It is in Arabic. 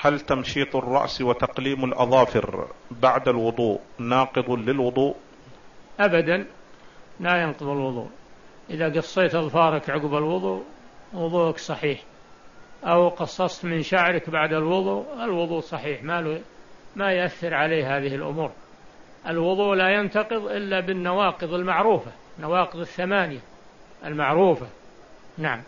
هل تمشيط الرأس وتقليم الأظافر بعد الوضوء ناقض للوضوء؟ أبدا لا ينقض الوضوء. إذا قصيت أظفارك عقب الوضوء وضوءك صحيح. أو قصصت من شعرك بعد الوضوء الوضوء صحيح. ما ما يأثر عليه هذه الأمور. الوضوء لا ينتقض إلا بالنواقض المعروفة نواقض الثمانية المعروفة. نعم.